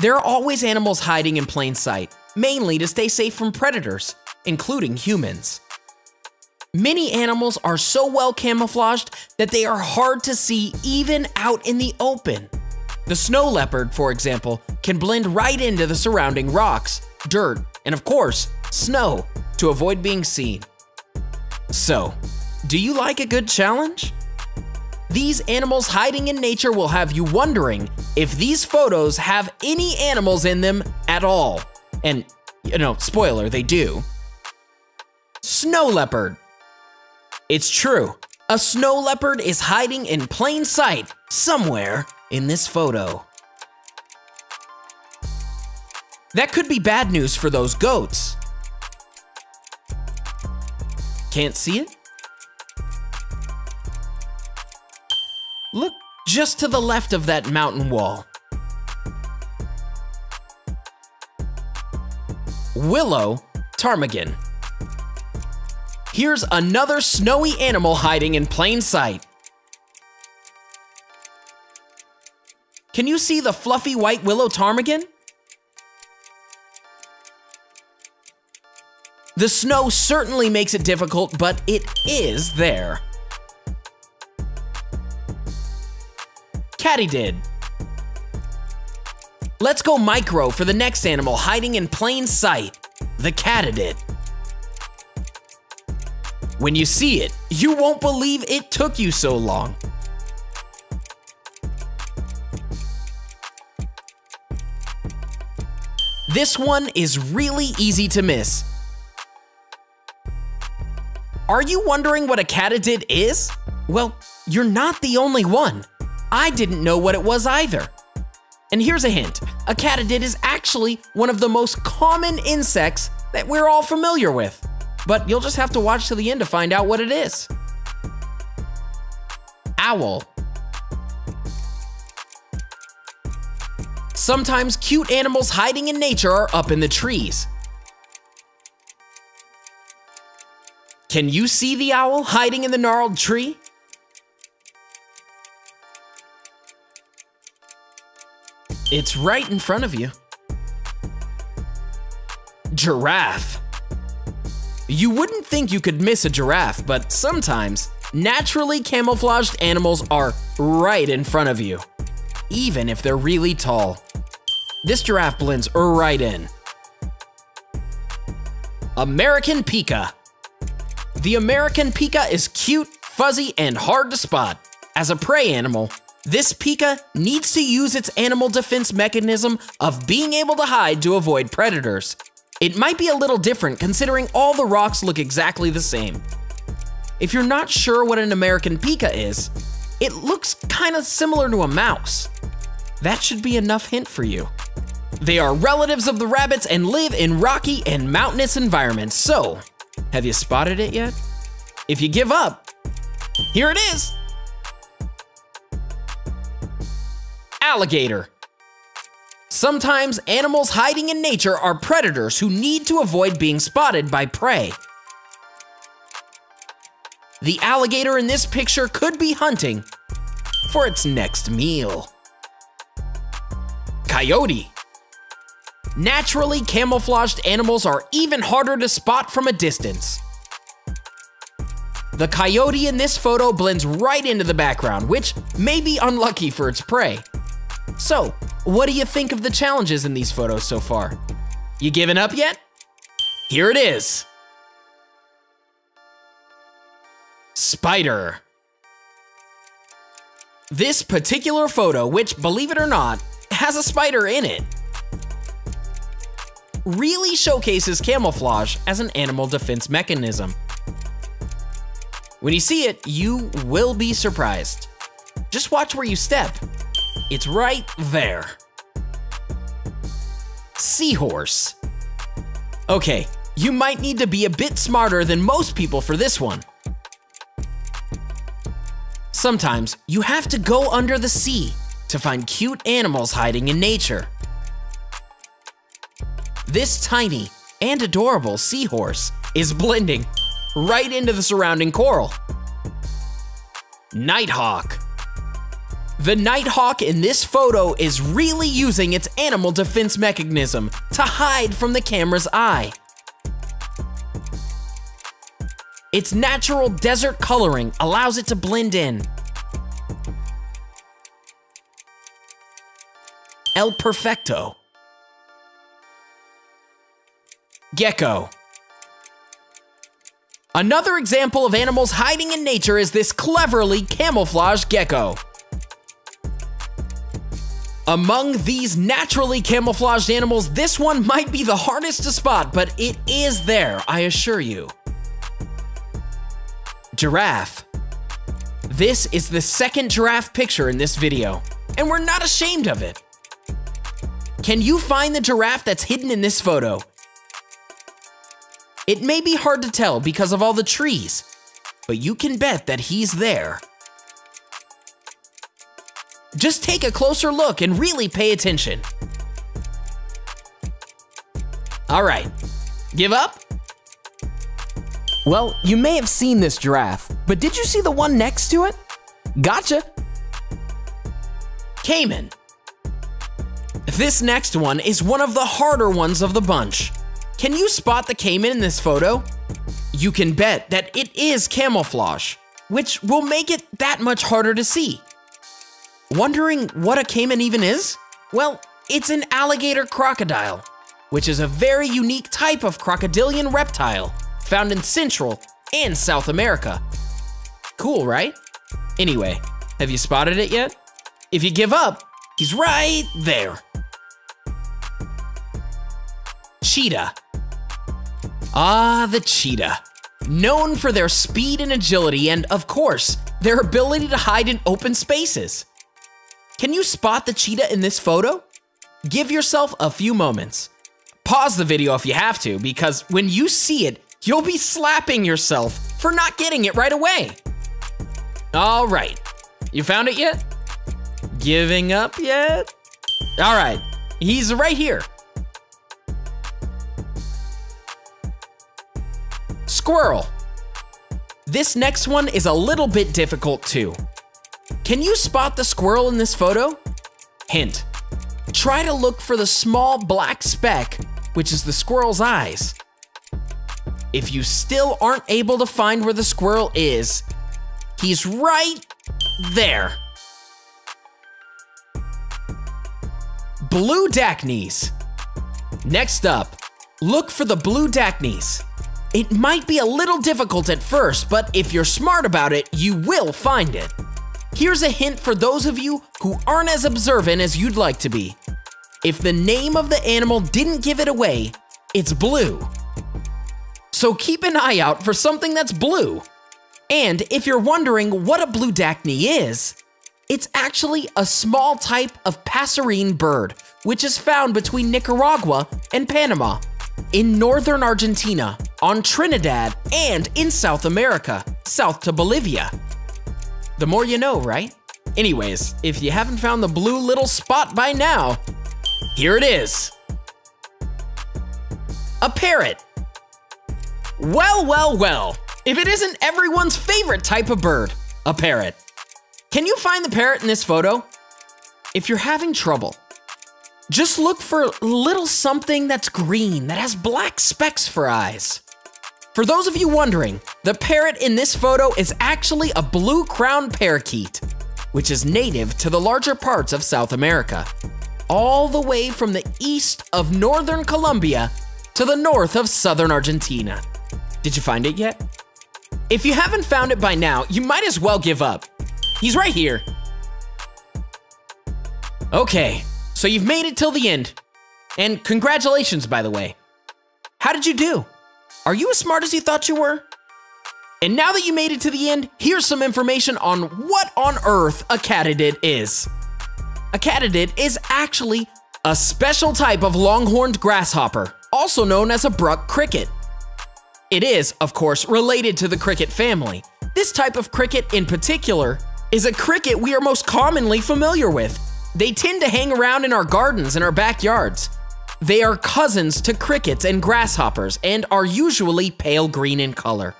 There are always animals hiding in plain sight, mainly to stay safe from predators, including humans. Many animals are so well camouflaged that they are hard to see even out in the open. The snow leopard, for example, can blend right into the surrounding rocks, dirt, and of course, snow to avoid being seen. So, do you like a good challenge? These animals hiding in nature will have you wondering if these photos have any animals in them at all. And, you know, spoiler, they do. Snow leopard. It's true. A snow leopard is hiding in plain sight somewhere in this photo. That could be bad news for those goats. Can't see it? Look just to the left of that mountain wall. Willow ptarmigan. Here's another snowy animal hiding in plain sight. Can you see the fluffy white willow ptarmigan? The snow certainly makes it difficult, but it is there. Katydid. Let's go micro for the next animal hiding in plain sight, the katydid. When you see it, you won't believe it took you so long. This one is really easy to miss. Are you wondering what a katydid is? Well, you're not the only one. I didn't know what it was either. And here's a hint, a katydid is actually one of the most common insects that we're all familiar with. But you'll just have to watch to the end to find out what it is. Owl. Sometimes cute animals hiding in nature are up in the trees. Can you see the owl hiding in the gnarled tree? It's right in front of you. Giraffe. You wouldn't think you could miss a giraffe, but sometimes naturally camouflaged animals are right in front of you, even if they're really tall. This giraffe blends right in. American Pika. The American Pika is cute, fuzzy, and hard to spot. As a prey animal, this Pika needs to use its animal defense mechanism of being able to hide to avoid predators. It might be a little different considering all the rocks look exactly the same. If you're not sure what an American Pika is, it looks kinda similar to a mouse. That should be enough hint for you. They are relatives of the rabbits and live in rocky and mountainous environments, so have you spotted it yet? If you give up, here it is. Alligator. Sometimes animals hiding in nature are predators who need to avoid being spotted by prey. The alligator in this picture could be hunting for its next meal. Coyote. Naturally camouflaged animals are even harder to spot from a distance. The coyote in this photo blends right into the background, which may be unlucky for its prey. So, what do you think of the challenges in these photos so far? You given up yet? Here it is. Spider. This particular photo, which believe it or not, has a spider in it, really showcases camouflage as an animal defense mechanism. When you see it, you will be surprised. Just watch where you step. It's right there. Seahorse. Okay, you might need to be a bit smarter than most people for this one. Sometimes you have to go under the sea to find cute animals hiding in nature. This tiny and adorable seahorse is blending right into the surrounding coral. Nighthawk. The nighthawk in this photo is really using its animal defense mechanism to hide from the camera's eye. Its natural desert coloring allows it to blend in. El Perfecto. Gecko. Another example of animals hiding in nature is this cleverly camouflaged gecko. Among these naturally camouflaged animals, this one might be the hardest to spot, but it is there, I assure you. Giraffe. This is the second giraffe picture in this video, and we're not ashamed of it. Can you find the giraffe that's hidden in this photo? It may be hard to tell because of all the trees, but you can bet that he's there. Just take a closer look and really pay attention. All right, give up? Well, you may have seen this giraffe, but did you see the one next to it? Gotcha. Caiman. This next one is one of the harder ones of the bunch. Can you spot the caiman in this photo? You can bet that it is camouflage, which will make it that much harder to see. Wondering what a caiman even is? Well, it's an alligator crocodile, which is a very unique type of crocodilian reptile found in Central and South America. Cool, right? Anyway, have you spotted it yet? If you give up, he's right there. Cheetah. Ah, the cheetah. Known for their speed and agility and, of course, their ability to hide in open spaces. Can you spot the cheetah in this photo? Give yourself a few moments. Pause the video if you have to, because when you see it, you'll be slapping yourself for not getting it right away. All right, you found it yet? Giving up yet? All right, he's right here. Squirrel. This next one is a little bit difficult too. Can you spot the squirrel in this photo? Hint, try to look for the small black speck, which is the squirrel's eyes. If you still aren't able to find where the squirrel is, he's right there. Blue Dacnes. Next up, look for the blue Dacnes. It might be a little difficult at first, but if you're smart about it, you will find it. Here's a hint for those of you who aren't as observant as you'd like to be. If the name of the animal didn't give it away, it's blue. So keep an eye out for something that's blue. And if you're wondering what a blue dacne is, it's actually a small type of passerine bird, which is found between Nicaragua and Panama, in northern Argentina, on Trinidad, and in South America, south to Bolivia. The more you know, right? Anyways, if you haven't found the blue little spot by now, here it is. A parrot. Well, well, well, if it isn't everyone's favorite type of bird, a parrot. Can you find the parrot in this photo? If you're having trouble, just look for a little something that's green that has black specks for eyes. For those of you wondering, the parrot in this photo is actually a blue-crowned parakeet, which is native to the larger parts of South America, all the way from the east of northern Colombia to the north of southern Argentina. Did you find it yet? If you haven't found it by now, you might as well give up. He's right here. Okay, so you've made it till the end. And congratulations, by the way. How did you do? Are you as smart as you thought you were? And now that you made it to the end, here's some information on what on earth a katydid is. A katydid is actually a special type of longhorned grasshopper, also known as a Bruck cricket. It is, of course, related to the cricket family. This type of cricket in particular is a cricket we are most commonly familiar with. They tend to hang around in our gardens and our backyards. They are cousins to crickets and grasshoppers and are usually pale green in color.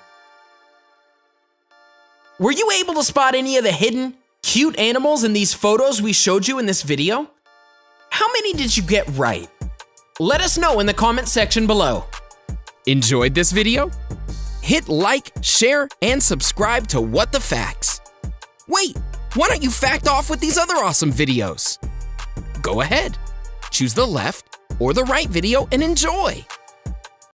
Were you able to spot any of the hidden, cute animals in these photos we showed you in this video? How many did you get right? Let us know in the comment section below. Enjoyed this video? Hit like, share, and subscribe to What the Facts. Wait, why don't you fact off with these other awesome videos? Go ahead, choose the left or the right video and enjoy.